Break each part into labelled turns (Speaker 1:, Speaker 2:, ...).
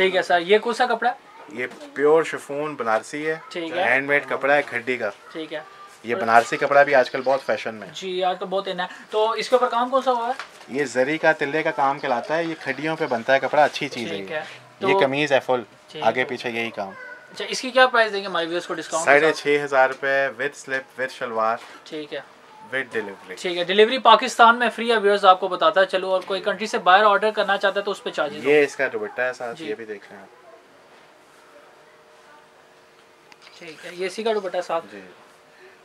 Speaker 1: ठीक है सर ये कौन सा कपड़ा?
Speaker 2: ये प्योर शिफोन बनारसी है।
Speaker 1: ठीक है।
Speaker 2: हैंडमेड कपड़ा है खड्डी का।
Speaker 1: ठीक है।
Speaker 2: ये बनारसी कपड़ा भी आजकल बहुत फ़ैशन में
Speaker 1: जी यार तो बहुत इन है तो इसके ऊपर काम कौन सा हुआ है?
Speaker 2: ये जरी का तिल्ले का काम कहलाता है। ये खड्डियों पे बनता है कपड़ा अच्छी चीज़ है
Speaker 1: ठीक
Speaker 2: ये। ये
Speaker 1: तो
Speaker 2: कमीज है फुल। आगे पीछे यही काम।
Speaker 1: अच्छा इसकी क्या प्राइस देंगे? हमारे व्यूअर्स को डिस्काउंट
Speaker 2: साढ़े छः हज़ार रुपये विद स्लिप विद शलवार।
Speaker 1: ठीक है।
Speaker 2: विद डिलीवरी
Speaker 1: ठीक है डिलीवरी पाकिस्तान में फ्री है व्यूअर्स आपको बताता है चलो और कोई कंट्री से बाहर ऑर्डर करना चाहता है तो उस पर चार्जेस
Speaker 2: ये इसका दुपट्टा है साथ ये भी देख लें आप।
Speaker 1: ठीक है ये इसी का दुपट्टा साथ।
Speaker 2: जी।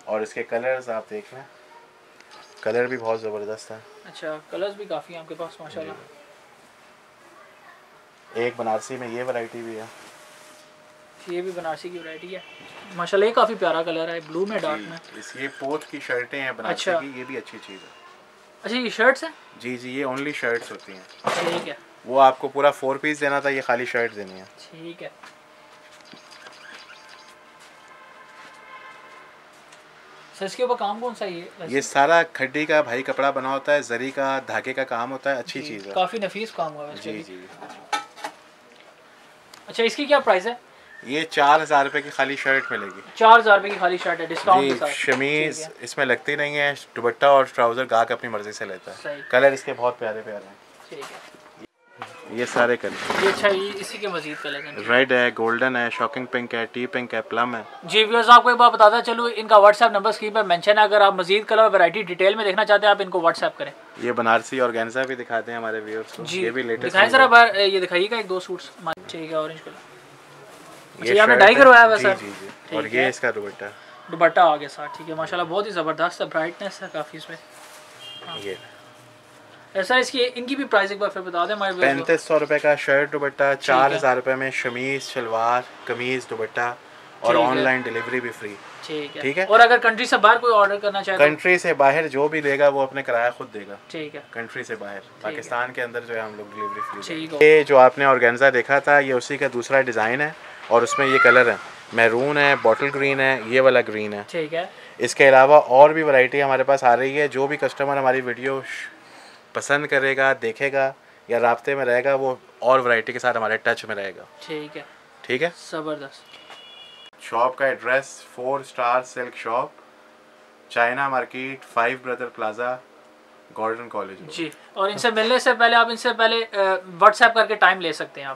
Speaker 2: और इसके कलर्स आप देख लें कलर भी बहुत ज़बरदस्त है।
Speaker 1: अच्छा कलर्स भी काफ़ी हैं आपके पास माशाल्लाह।
Speaker 2: एक बनारसी में ये वैरायटी भी है।
Speaker 1: ये भी बनारसी की वैरायटी है। माशाल्लाह ये काफ़ी प्यारा कलर है ब्लू में डार्क में।
Speaker 2: इस ये पोत की शर्टें हैं बनारसी
Speaker 1: अच्छा।
Speaker 2: की ये भी अच्छी चीज़ है।
Speaker 1: अच्छा ये शर्ट्स हैं?
Speaker 2: जी जी ये ओनली शर्ट्स होती हैं।
Speaker 1: ठीक है।
Speaker 2: वो आपको पूरा फोर पीस देना था ये खाली शर्ट देनी है।
Speaker 1: ठीक है। सर इसके ऊपर काम कौन सा है ये
Speaker 2: ये सारा खड्डी का भाई कपड़ा बना होता है जरी का धागे का काम होता है अच्छी चीज़ है।
Speaker 1: काफ़ी नफीस काम हुआ है
Speaker 2: जी जी।
Speaker 1: अच्छा इसकी क्या प्राइस है?
Speaker 2: ये चार हज़ार रुपए की खाली शर्ट मिलेगी।
Speaker 1: चार हज़ार रुपए की खाली शर्ट है डिस्काउंट के साथ।
Speaker 2: शमीज इसमें लगती नहीं है दुपट्टा और ट्राउज़र गाहक अपनी मर्ज़ी से लेता है। कलर इसके बहुत प्यारे प्यारे हैं।
Speaker 1: ठीक है।
Speaker 2: ये सारे कलर।
Speaker 1: ये अच्छा ये इसी के मजीद कलर हैं।
Speaker 2: रेड है गोल्डन है शॉकिंग पिंक है टी पिंक है प्लम है।
Speaker 1: जी व्यूअर्स आपको एक बात बताता चलो इनका व्हाट्सएप नंबर स्क्रीन पर मेंशन है। अगर आप मजीद कलर वैरायटी डिटेल में देखना चाहते हैं आप इनको व्हाट्सएप करें।
Speaker 2: ये बनारसी और भी दिखाते हैं हमारे व्यूअर्स को।
Speaker 1: जी
Speaker 2: ये भी लेटेस्ट
Speaker 1: दिखाएँ जरा ये दिखाइएगा एक दो सूट्स ठीक है ऑरेंज कलर
Speaker 2: ये
Speaker 1: आपने डाई करवाया हुआ सर
Speaker 2: और ये इसका दुपट्टा।
Speaker 1: दुपट्टा आ गया साथ ठीक है। माशाल्लाह बहुत ही ज़बरदस्त है। ब्राइटनेस है काफ़ी इसमें।
Speaker 2: ये।
Speaker 1: ऐसा इसकी इनकी भी प्राइस एक बार फिर बता दें हमारे
Speaker 2: पैंतीस सौ रुपए का शर्ट दुपट्टा चार हज़ार रुपए में शमीज शलवार कमीज दुपट्टा और ऑनलाइन डिलीवरी भी फ्री
Speaker 1: ठीक है।
Speaker 2: ठीक है।
Speaker 1: और अगर कंट्री से बाहर कोई ऑर्डर करना चाहे तो
Speaker 2: कंट्री से बाहर जो भी लेगा वो अपने किराया खुद देगा।
Speaker 1: ठीक है।
Speaker 2: कंट्री से बाहर। पाकिस्तान के अंदर जो है हम लोग डिलीवरी फ्री
Speaker 1: है।
Speaker 2: ये जो आपने ऑर्गेन्जा देखा था ये उसी का दूसरा डिज़ाइन है। और उसमें ये कलर है। मैरून है बॉटल ग्रीन है ये वाला ग्रीन है।
Speaker 1: ठीक है।
Speaker 2: इसके अलावा और भी वैरायटी हमारे पास आ रही है। जो भी कस्टमर हमारी वीडियो पसंद करेगा देखेगा या राब्ते में रहेगा वो और वैरायटी के साथ हमारे टच में रहेगा।
Speaker 1: ठीक है।
Speaker 2: ठीक है?
Speaker 1: ज़बरदस्त।
Speaker 2: शॉप का address four star silk shop China market five brother plaza Gordon college
Speaker 1: जी। और इनसे मिलने से पहले आप इनसे पहले व्हाट्सएप करके टाइम ले सकते हैं आप।